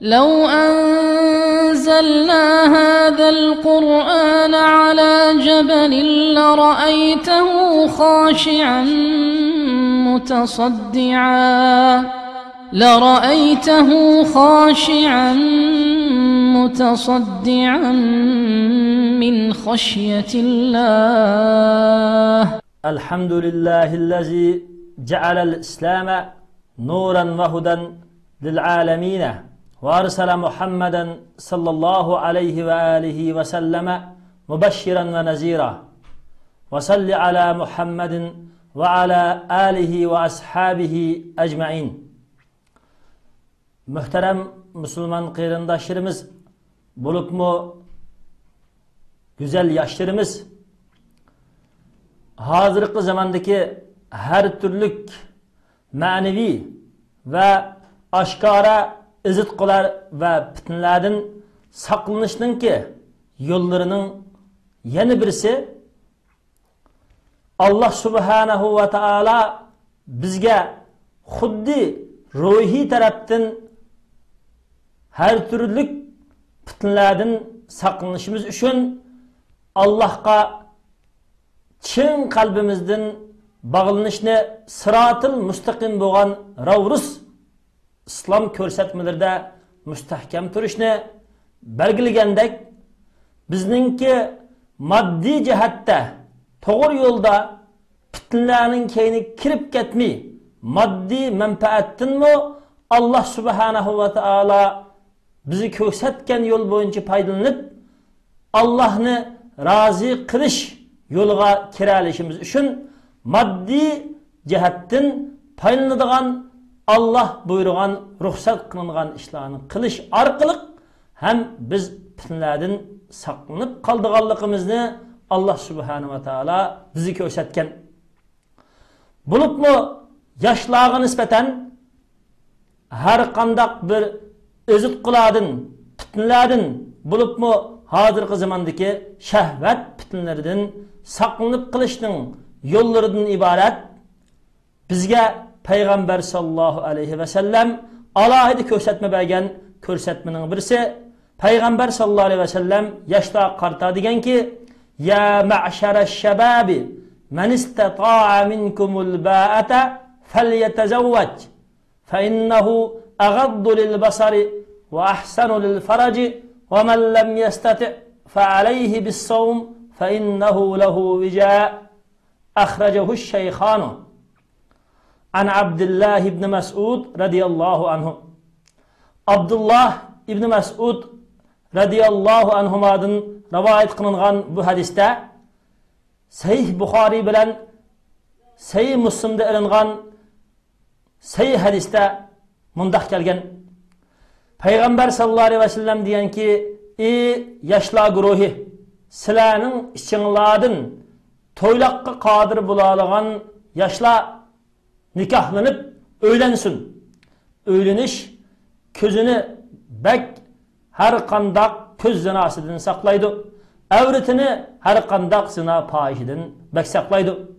لو أنزلنا هذا القرآن على جبل لرأيته خاشعا متصدعا. لرأيته خاشعا متصدعا من خشية الله. الحمد لله الذي جعل الإسلام نورا وهدى للعالمين. وأرسل محمدا صلى الله عليه وآله وسلم مبشرا ونذيرا وصل على محمد وعلى آله وأصحابه أجمعين محترم مسلمان قيرنداشlarimiz bo'libmi go'zal yoshlarimiz hozirgi zamondagi har turlik ma'naviy va oshkora izitqular va fitnalardan saqlanishninki yo'llarining yana birisi alloh subhanahu va taolo bizga xuddi ruhiy tarafdan har turlik fitnalardan saqlanishimiz uchun allohga chin qalbimizdan bog'lanishni sirotil mustaqim bo'lgan ravrus islom ko'rsatmalarida mustahkam turishni belgilagandek bizningki moddiy jihatda to'g'ri yo'lda fitnalarning keyni kirib ketmay moddiy manfaatdinmi alloh subhanahu va taolo bizni ko'rsatgan yo'l bo'yicha foydalanib allohni rozi qilish yo'liga kira olishimiz uchun moddiy jihatdan foydalanadigan Allah buyurgan, ruhsat kılıngan işlerini kılış arkalık hem biz fitnelerden saklanıp kaldıgallıkımızı Allah Subhanahu ve Teala bizi köşetken. Bulup mu yaşlığa nispeten her kandak bir özüt kıladın, fitnelerden bulup mu hazırki zamandaki şehvet fitnelerden saklanıp kılıştın yollarından ibaret bizge Peygamber sallallahu aleyhi və səlləm alahidi körsətmə bəgən körsətmənin birisi Peygamber sallallahu aleyhi ve sellem yaşda qarta digən ki Ya məşərə şəbəbi mən istətaə minkumul bəətə fəlyətəzəvvəc fəinnəhu əqaddu lilbəsari və əhsənu lilfərəci və mən ləm yəstəti' fəaleyhi bissavm fəinnəhu ləhu vicə əxrəcəhu şeyxanuh an abdulloh ibn masud roziyallohu anhu. Abdulloh ibn masud roziyallohu anhudan rivoyat qilingan bu hadisda sahih buxoriy bilan sahih muslimda ilingan sahih hadisda mundoq kelgan. Payg'ambar sallallohu alayhi vasallam deganki ey yoshlar guruhi sizlarning ichinglardan to'yloqqa qodir bo'la olgan yoshlar nikahlanıp öğlensin. Öğleniş közünü bək her qandaq köz zinasından saklaydı. Evritini her qandaq zina pahişidən bək saklaydı.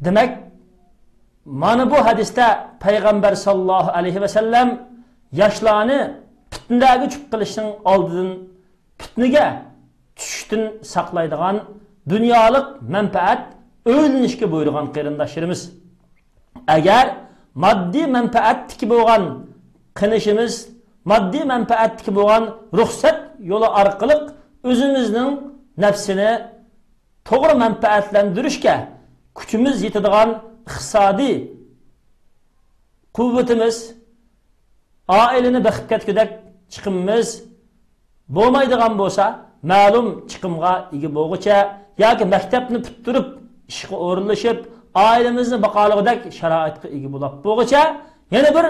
Demek mana bu hadiste Peygamber sallallahu aleyhi ve sellem yaşlarını fitnedagi chup qilishning oldin fitniga tushishdan saqlaydigan dunyolik manfaat o'ylanishga buyurgan qarindoshlarimiz. Agar moddiy manfaatniki bo'lgan qilishimiz moddiy manfaatniki bo'lgan ruxsat yo'li orqali o'zimizning nafsini to'g'ri manfaatlantirishga kuchimiz yetadigan iqtisodiy quvvatimiz oilani biqib ketgudek chiqimimiz bo'lmaydigan bo'lsa ma'lum chiqimga ega bo'lg'icha yoki maktabni puturib ishga o'rinlashib oilamizni baqolig'idek sharoitga ega bo'lib bo'lg'icha yana bir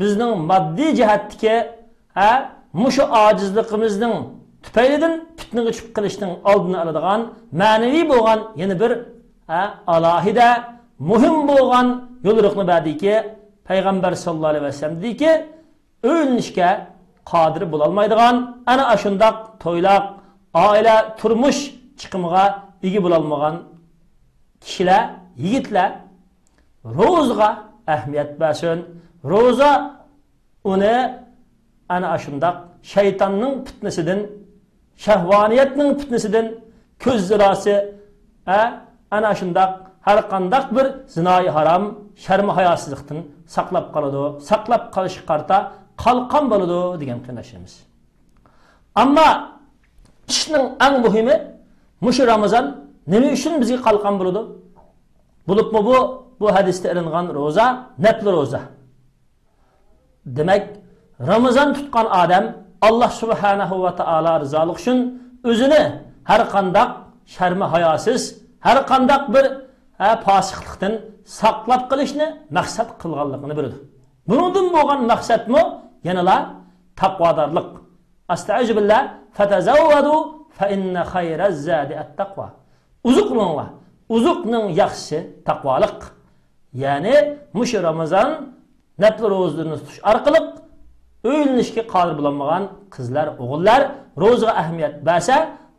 bizning moddiy jihatdagi ha mushu ojizligimizning tufaylidan fitnaga tushib qilishning oldini oladigan ma'naviy bo'lgan yana bir alohida muhim bo'lgan yo'lriqni bardiki payg'ambar sallallohu alayhi vasallam deyki o'ylanishga qodir bo'lolmaydigan ana shundoq to'yloq oila turmush chiqimiga ega bo'lolmagan kishilar yigitlar ro'zaga ahamiyat bersin. Ro'za uni ana shundoq shaytonning fitnasidan shahvoniyatning fitnasidan ko'z zirosi ana shundoq har qandaq bir zinoyi harom sharmi hayosizlikdan saqlab qoladi saqlab qolish qarta qalqon bo'ladi degan qarindoshlarimiz ammo ishning eng muhimi mushu ramazon nima uchun bizga qalqon bo'ladi? Bo'libmi bu? Bu hadisda ilingan ro'za nafl ro'za. Demak ramazon tutgan odam alloh subhanahu va taolo rizolik uchun o'zini har qandaq sharmi hayosiz har qandaq bir fosiqlikdan saqlab qilishni maqsad qilganligini biladi. Bundan bo'lgan maqsadmi? Yanala taqvodorlik astag'billah fatazavvadu fa inna xayra zadi at taqvo uzuqlanglar uzuqning yaxshisi taqvolik ya'ni mushu ramazon nafl ro'zlarni tutish orqali o'ylanishga qodir bo'lolmagan qizlar o'g'illar ro'zaga ahamiyat bersa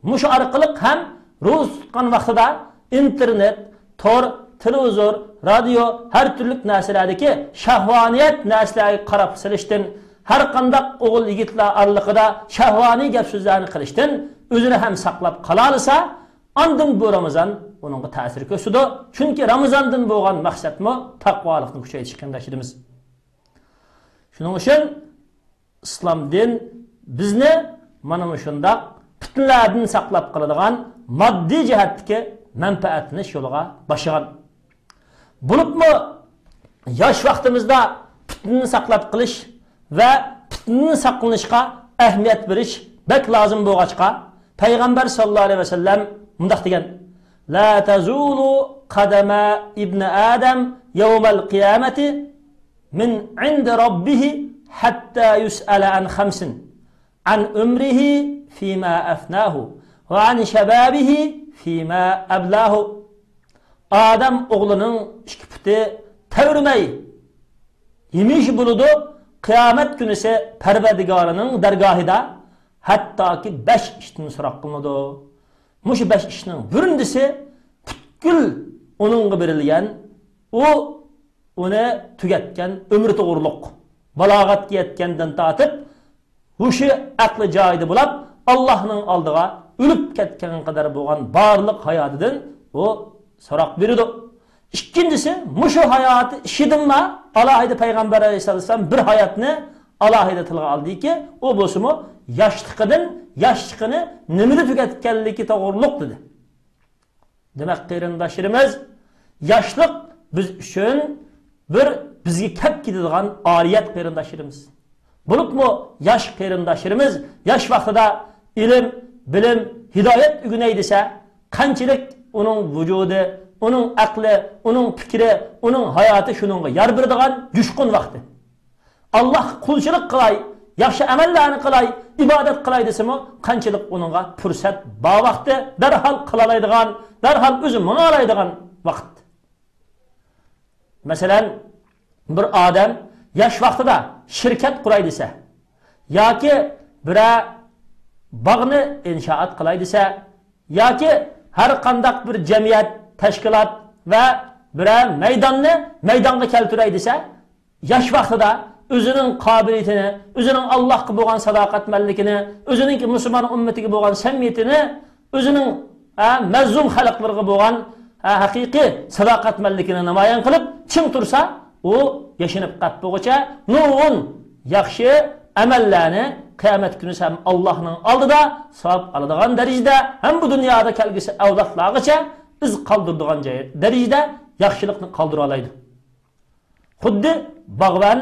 mushu orqali ham ro'za tutgan vaqtida internet tor televizor radio har turli narsalardagi shahvoniyat narsalarga qarab silishdan har qandaq o'g'il yigitlar oraliqida shahvoniy gap so'zlarni qilishdan o'zini ham saqlab qola Andın bu Ramazan bununla ta'sir kösüdü. Çünkü Ramazan'dan boğan maksat mı? Takvalıkını küçeytişken daşidimiz. Şunun için İslam din bizni mana uşunda fitnelerden saklap kılıdığan maddi cihetteki menfaatini yoluğa başıgan. Bulup mu yaş vaktimizde fitnini saklap kılış ve fitnini saklanışka ehmiyet veriş bek lazım bu. Peygamber sallallahu aleyhi ve sellem mundoq degan. La tazulu qadama ibn adam yawmal qiyamati min indi robbihi hatta yus'ala an khamsin. An umrihi fima afnahu va an shababihi fima ablahu. Odam o'g'lining ikki puti tavrmay yemish bo'ludi qiyomat kunisi parvardigorining dargohida hattoki besh ishdan so'roq qilinadi mushu besh ishning birindisi butkul uningga berilgan u uni tugatgan umri to'g'riliq balog'atga yetgandan tortib hushi aqli joyida bo'lib allohning oldiga o'lib ketgan qadar bo'lgan barliq hayotidan u so'roq beradi ikkinchisi mushu hayoti ishidinma alohida payg'ambar alayhissalom bir hayotni alohida tilga oldiki u bo'lsimi yoshliqidan yoshliqini nimada tugatganligi to'g'riliq dedi. Demak qarindoshlarimiz yoshlik biz uchun bir bizga kelib ketadigan oriyat qarindoshlarimiz bo'libmi yosh qarindoshlarimiz yosh vaqtida ilm bilim hidoyat ugunay desa qanchalik uning vujudi uning aqli uning fikri uning hayoti shunga yor beradigan jushqun vaqti alloh qulchilik qilay yaxshi amallarni qilay ibodat qilay desimi qanchalik uninga fursat bor darhol qilolaydigan darhol o'zi minolaydigan vaqt. Masalan bir odam yosh vaqtida shirkat quray desa yoki bira bog'ni inshoat qilay desa yoki har qandaq bir jamiyat tashkilot va bira maydonni maydonga keltiray desa yosh vaqtida o'zining qobiliyatini o'zining allohga bo'lgan sadoqatmanligini o'zining musulmon ummatiga bo'lgan samimiyatini o'zining mazlum xalqlarga bo'lgan haqiqiy sadoqatmanligini namoyon qilib chin tursa u yashinib qatbog'icha nurg'un yaxshi amallarni qiyomat kuni ham allohning oldida savob oladigan darajada ham bu dunyoda kelgusi avlodlargacha iz qoldiradigan darajada yaxshilikni qoldira oladi xuddi bog'ban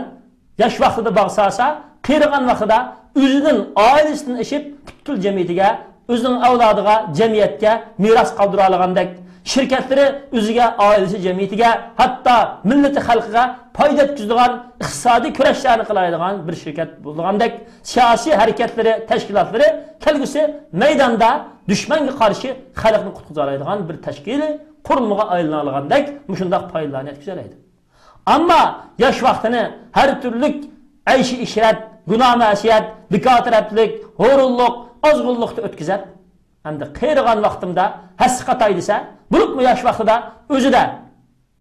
yosh vaqtida bog' solsa qiyrigan vaqtida o'zidan oilasidan ishib butkul jamiyatiga o'zining avlodiga jamiyatga meros qoldira olgandek shirkatlari o'ziga oilasi jamiyatiga hatto millati xalqiga foyda yetkazadigan iqtisodiy kurashlarni qiladigan bir shirkat bo'lgandek siyosiy harakatlari tashkilotlari kelgusi maydonda dushmanga qarshi xalqni qutqiza oladigan bir tashkili qurilmaga aylana olgandek shundoq foydalarni Amma yaş vaxtını hər türlü əyşi işrət, günah məsiyyət, biqatirətlik, horulluq, azğulluqda ötküzər. Həm də qeyrıqan vaxtımda həssi qataydısə, bulubmu yaş vaxtıda özü də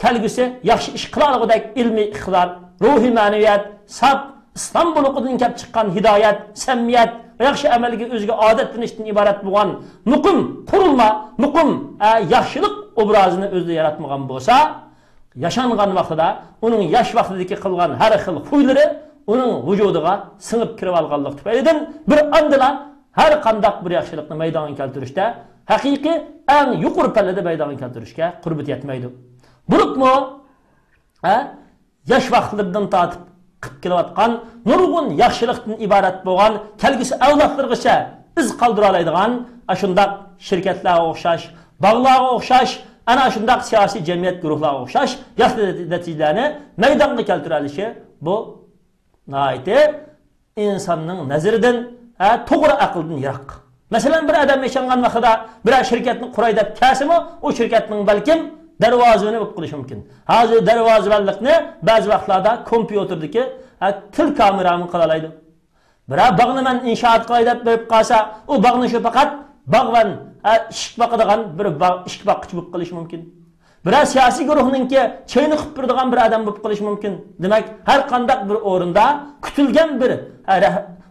kəlgüsü yaxşı iş qılalıqdək ilmi iqtidar, ruhi məniyyət, sab, İstanbul oqudun kəb çıxan hidayət, səmmiyyət, yaxşı əməlgi özgə adətdən işdən ibarət buğan müqim, qurulma, müqim, ə, yaxşılıq obrazını özdə yaratmağan bolsa, yashangan vaqtida uning yosh vaqtidagi qilgan har xil xuylari uning vujudiga singib kirib olganlik tufaylidan bir andila har qandaq bir yaxshilikni maydonga keltirishda haqiqiy eng yuqori pallada maydonga keltirishga qurbit yetmaydi. Bo'libmi yosh vaqtlaridan tortib qilib kelayotgan nurg'un yaxshilikdan iborat bo'lgan kelgusi avlodlargacha iz qoldira oladigan shundoq shirkatlarga o'xshash bog'larga o'xshash ana shundoq siyosiy jamiyat guruhlarga o'xshash yaxshi natijalarni maydonga keltirilishi bu bu insonning nazaridan to'g'ri aqldan yiroq. Masalan bir odam yashangan vaqtida biror shirkatni quray deb kasimi u shirkatning balkim darvozani bo'lib qilishi mumkin. Hozir darvozabanlikni ba'zi vaqtlarda kompyuterdagi til kamerani qila oladi biror bog'ni man inshoot qilay deb berib qolsa u bog'ni shu faqat bog'van ishik boqadigan bir ishik boqqichi bo'lib qolishi mumkin. Biror siyosiy guruhninki cheyni qilib turadigan bir odam bo'lib qolishi mumkin. Demak har qandaq bir o'rinda kutilgan bir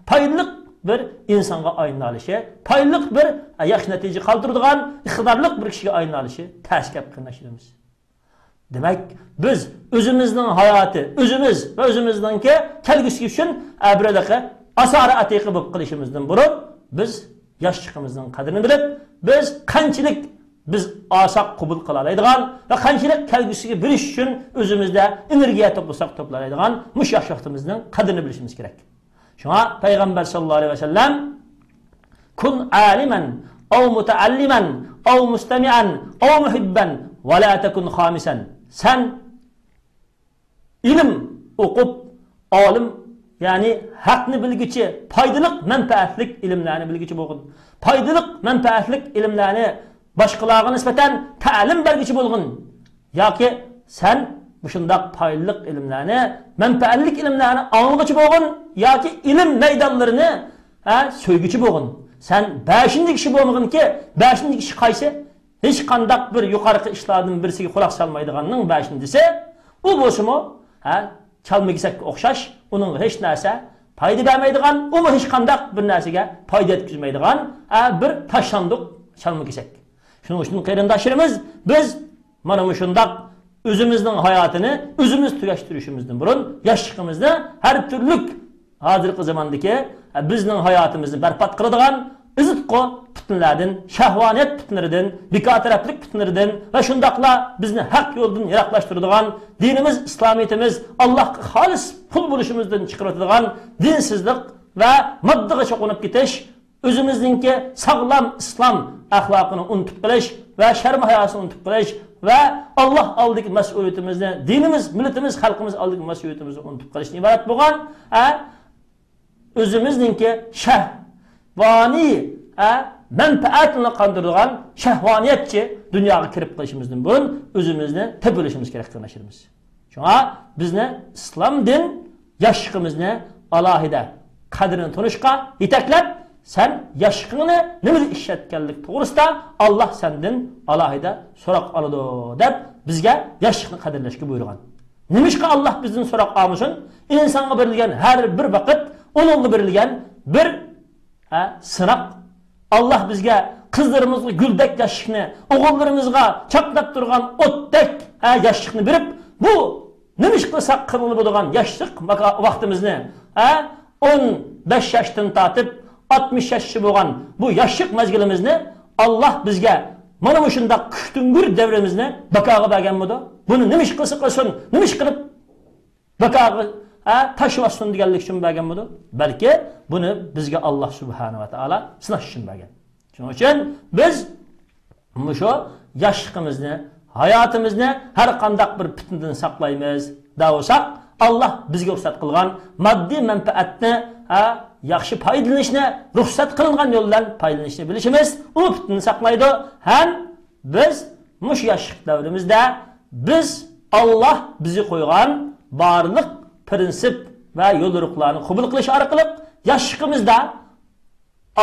foydali bir insonga aylanishi foydali bir yaxshi natija qoldiradigan iqtidorli bir kishiga aylanishi tashkab qilnashimiz demak biz o'zimizning hayoti o'zimiz va o'zimizniki kelgusi uchun bunaqa asori atiqa bo'lib qilishimizdan burun biz yoshligimizning qadrini bilib biz qanchalik biz oson qabul qila va qanchalik kelgusiga berish uchun o'zimizda energiya to'plasak to'playdigan mush yosh qadrini bilishimiz kerak. Shunga payg'ambar sallallohu alayhi vasallam kun aliman ov mutaalliman ov mustamian ov muhibban va la takun xamisan san ilm o'qib olim ya'ni haqni bilguchi foydaliq manfaatlik ilmlarni bilguchi bo'lgin foydaliq manfaatlik ilmlarni boshqalarga nisbatan ta'lim berguchi bo'lgin yoki san shundoq foydali ilmlarni manfaatlik ilmlarni anglaguchi bo'lgin yoki ilm maydonlarini so'yguchi bo'lgin san beshinchi kishi bo'lmaginki beshinchi kishi qaysi? Hech qandaq bir yuqorqi ishlardan birisiga quloq solmaydiganning beshinchisi u bo'lsimi ha chalmigizakka o'xshash uning hech narsa foyda bermaydigan umi hech qandaq bir narsaga foyda yetkazmaydigan bir tashlandiq chalmigizak shuning uchun qarindoshlarimiz biz mana shundoq o'zimizning hayotini o'zimiz tugashtirishimizdan burun yoshligimizni har turli hozirgi zamondagi bizning hayotimizni barbod qiladigan izitqo putınlardan, şahvanet putınlardan, bikataraplik putınlardan ve şundakla bizni hak yoldan yaraklaştırdıgan dinimiz, İslamiyetimiz, Allah halis pul buluşumuzdan çıkartıdığan dinsizlik ve maddi maddiga çoğunup gitiş, özümüzdünki sağlam İslam ahlakını unutup biliş ve şerm hayasını unutup biliş ve Allah aldık mesuliyetimizni, dinimiz, milletimiz, halkımız aldık mesuliyetimizi unutup bilişini ibaret bulan, e, özümüzdünki şehvani, e, manfaatini qondirgan shahvoniyatchi dunyoga kirib qilishimizdan burun o'zimizni tib bilishimiz kerak qardoshlarimiz shunga bizni islom din yoshligimizni alohida qadrini tunishga yetaklab sen yoshlig'ini nimada ishlatganlik to'g'risida olloh sendan alohida so'roq oladi deb bizga yoshlikni qadrlashga buyurgan. Nimishqa olloh bizdan so'roq olmasin insonga berilgan har bir vaqt unga berilgan bir sinoq qizlarimizga guldek yoshlikni o'g'illarimizga chaqnab turgan o'tdek yoshlikni berib bu nima ish qilsak qilinib bo'ladigan yoshlik vaqtimizni o'n besh yoshdan tortib oltmish yoshgacha bo'lgan bu yoshlik mazgilimizni olloh bizga mana bu shundoq kuchtungur davrimizni bakoga berganmidi? Buni nima ish qilsa qilsin nima ish qilib bakoga hə, taşın üstündə gəldik üçün bəgən budur. Bəlkə bunu bizə Allah Subhanahu va taala sınaş üçün bəgən. Şunun üçün biz bu şu yaşlığımızı, həyatımızı hər qandaq bir fitnədən saxlayımız. Davosaq Allah bizə ruxsat qılğan maddi mənfəətni, hə, yaxşı faydalanışını, ruxsat qılınğan yollardan faydalanışını bilishimiz o fitnəni saxlaydı. Həm biz muş yaşlıq dövrümüzdə biz Allah bizi qoyğan barlıq prinsip va yo'lruqlarni qabul qilish orqali yoshligimizda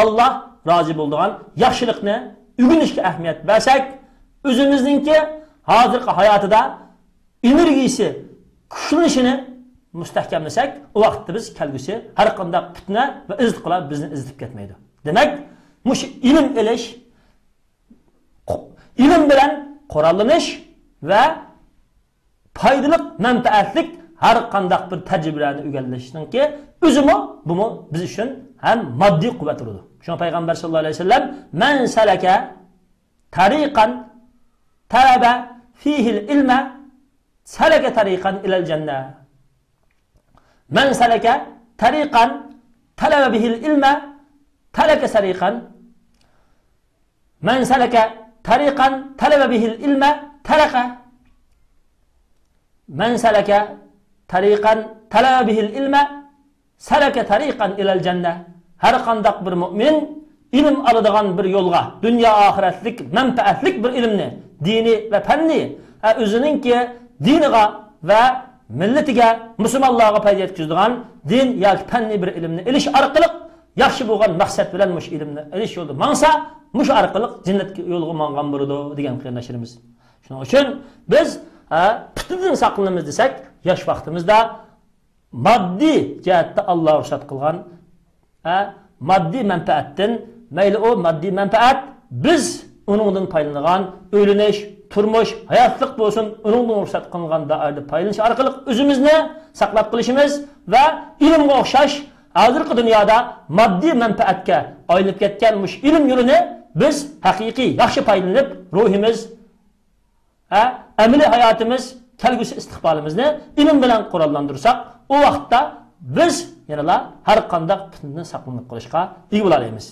olloh rozi bo'ladigan yaxshilikni ugunishga ahamiyat bersak o'zimizningki hozirgi hayotida energiyasi kuchlanishini mustahkamlasak u vaqtda biz kelgusi har qanday fitna va izdiqlar bizni izdib ketmaydi demak mush ilm ilish ilm bilan qurollanish va foydali manfaatlik har qandaq bir tajribalarni o'rganishniki o'zimi bumi biz uchun ham moddiy quvvat urdi. Shuni payg'ambar sallallohu alayhi vasallam man salaka tariqan talaba fihi ilma salaka tariqan ilal janna. Man salaka tariqan talaba bihi ilma talaka tariqan man salaka tariqan talaba bihi ilma talaka man salaka tariqan tala ilme seleke tariqan ilel cenne. Her kandak bir mümin ilim alıdığan bir yolga, dünya ahiretlik, menfaatlik bir ilimni, dini ve penni, e, özünün ki diniga ve milletige, Müslümanlığa payda yetkizdiğen din ya penni bir ilimni, iliş arkalık, yaxshi bo'lgan maqsad bilan mush ilmni ilish mansa mush orqali jannatga yo'lga mangan bo'ladi degan qarindoshlarimiz shuning uchun biz e, putindan saqlanamiz desak yosh vaqtimizda moddiy jihatda alloh ruxsat qilgan moddiy manfaatdan mayli u moddiy manfaat biz uningdan foydalangan o'linish turmush hayotlik bo'lsin uningdan ruxsat qilingan doirada foydalanish orqali o'zimizni saqlab qolishimiz va ilmga o'xshash hozirgi dunyoda moddiy manfaatga aylanib ketgan mush ilm yo'lini biz haqiqiy yaxshi foydalanib ruhimiz amaliy hayotimiz kelgusi istiqbolimizni ilm bilan qurollantirsak u vaqtda biz yanala har qanday fitnadan saqlanib qolishga ega bo'la olamiz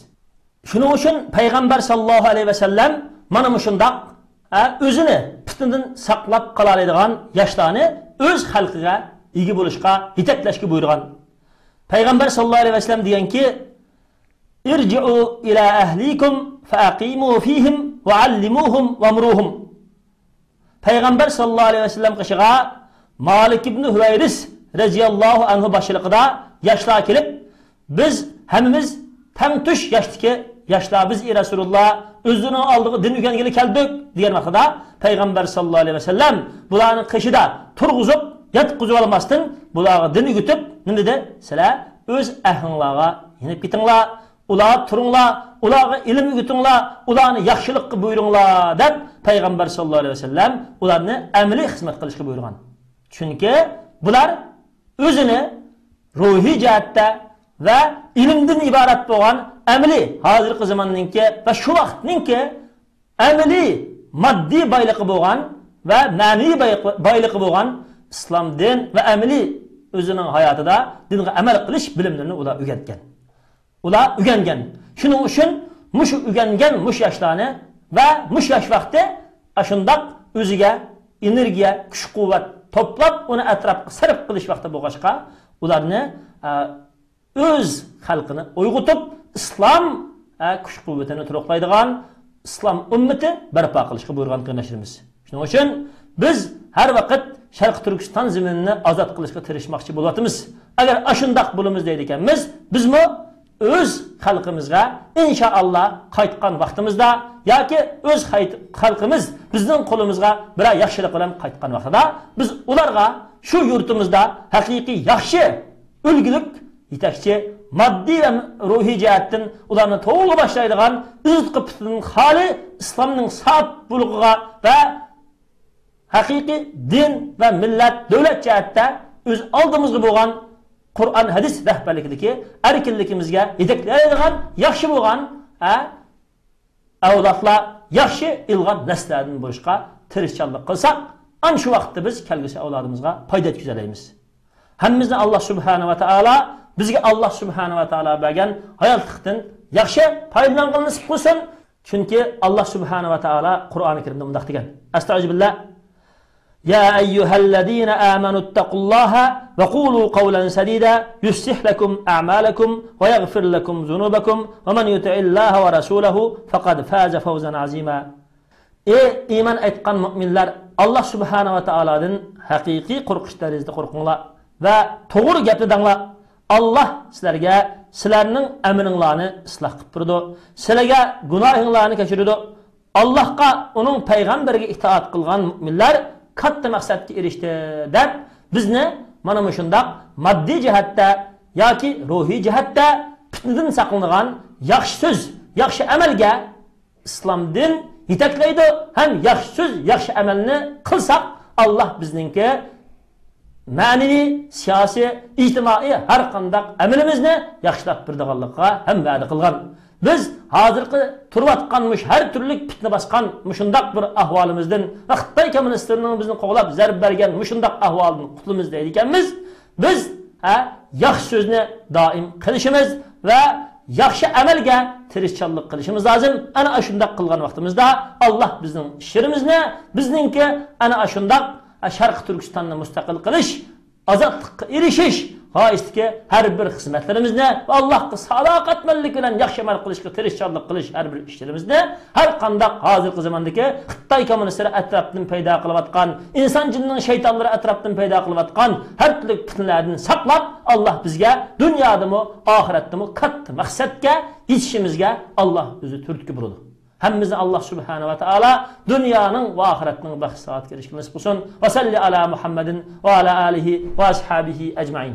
shuning uchun payg'ambar sallallohu alayhi vasallam mana shundoq o'zini fitnadan saqlab qola oladigan yoshlarni o'z xalqiga ega bo'lishga yetaklashga buyurgan. Payg'ambar sallallohu alayhi vasallam deganki irjiu ila ahlikum faaqimu fihim va allimuhum va amruhum. Payg'ambar sallallohu alayhi vasallam qishig'a malik ibn huvayris roziyallohu anhu boshchiligida yoshlar kelib biz hammamiz tang tush yoshdagi yoshlar biz ey rasululloh o'zini oldiga din o'rgangili keldik degan vaqtida payg'ambar sallallohu alayhi vasallam bularni qishida turg'izib yotqizib olmasdan bularga din o'gitib nima dedi? Sizlar o'z ahlinglarga yenib ketinglar ular turinglar ularga ilm o'gitinglar ularni yaxshilikqa buyuringlar deb payg'ambar sallallohu alayhi vasallam ularni amaliy xizmat qilishga buyurgan. Chunki bular o'zini ruhiy jihatda va ilmdan iborat bo'lgan amaliy hozirgi zamonninki va shu vaqtninki amaliy moddiy boyligi bo'lgan va ma'niy boyligi bo'lgan islom din va amaliy o'zining hayotida dinga amal qilish bilimlarini ular o'rgatgan. Ular o'rgangan. Shuning uchun mush o'rgangan mush yoshlarni va mush yosh vaqti shundoq o'ziga energiya kuch quvvat to'plab uni atrofga sarf qilish vaqti bo'lg'achqa ularni o'z xalqini uyg'otib islom kuch quvvatini turaqlaydigan islom ummati barpo qilishga buyurgan qarindoshlarimiz shuning uchun biz har vaqt sharq turkiston zaminini ozod qilishga tirishmoqchi bo'lyapmiz. Agar ashundoq bo'lamiz deydi ekanmiz bizmi o'z xalqimizga inshaalloh qaytgan vaqtimizda yoki o'z xalqimiz bizning qo'limizga biror yaxshilik bilan qaytgan vaqtida biz ularga shu yurtimizda haqiqiy yaxshi ulgulik yetakchi moddiy va ruhiy jihatdan ularni to'g'ri boshlaydigan holi islomning sof bulg'iga va haqiqiy din va millat davlat jihatda o'z oldimizga bo'lgan qur'on hadis rahbarligidagi erkinligimizga yetaklaydigan yaxshi bo'lgan avlodlar yaxshi ilg'or naslardan bo'lishga tirishchanlik qilsak ana shu vaqtda biz kelgusi avlodimizga foyda yetkazalaymiz hammamizni alloh subhanava taolo bizga alloh subhanava taolo bergan hayotlikdan yaxshi foydalangan nasib qilsin. Chunki alloh subhanava taolo qur'oni karimda mundoq degan. Astag'firullah. يا أيها الذين آمنوا اتقوا الله وقولوا قولا سديدا يصلح لكم أعمالكم ويغفر لكم ذنوبكم ومن يطع الله ورسوله فقد فاز فوزا عظيما ey iymon aytgan mo'minlar alloh subhanava taolodan haqiqiy qo'rqishlaringizni qo'rqinglar va to'g'ri gapni danglar alloh sizlarga sizlarning amringlarni isloh qilib turdi sizlarga gunohinglarni kechirdi allohga uning payg'ambariga itoat qilgan mo'minlar katta məqsədki erişdi dəb biz nə? Mana məşundaq maddi cəhətdə ya ki ruhi cəhətdə fitnədən saqlanğan yaxşı söz, yaxşı əməlgə İslamdin yetəkləydi. Həm yaxşı söz, yaxşı əməlini qılsaq Allah bizninki mənivi, siyasi, ictimai hər qandaq əməlimizni yaxşılab bir dağallıqqa həm vədi qılğan. Biz hozirgi turayotgan har turli fitna bosgan mushundoq bir ahvolimizdan va xitoy kommunistlarining bizni qo'g'lab zarb bergan mushundoq ahvoldan qutulimiz deydi ekanmiz biz ha yaxshi so'zni doim qilishimiz va yaxshi amalga tirishchanlik qilishimiz lozim. Ana shundoq qilgan vaqtimizda alloh bizning ishlarimizni bizningki ana shundoq sharqi turkistonni mustaqil qilish ozodlikqa erishish haistike her bir kısmetlerimiz ne? hizmetlerimizde ve Allah'ı salakat mellikilen yakşı emel kılışkı tirişçarlık kılış her bir işlerimizde her kanda hazır zamandaki Hıttay komünistleri etrafından peyda kılıvatkan insan cinnin şeytanları etrafından peyda kılıvatkan her türlü fitnelerden saklap Allah bizge dünyada mı ahirette mi kattı maksatke yetişimizge Allah bizi türkü burulu. Hemmizin Allah Subhanahu ve Teala dünyanın ve ahiretinin bahsat girişkimiz bulsun. Ve salli ala Muhammedin ve ala alihi ve ashabihi ecmain.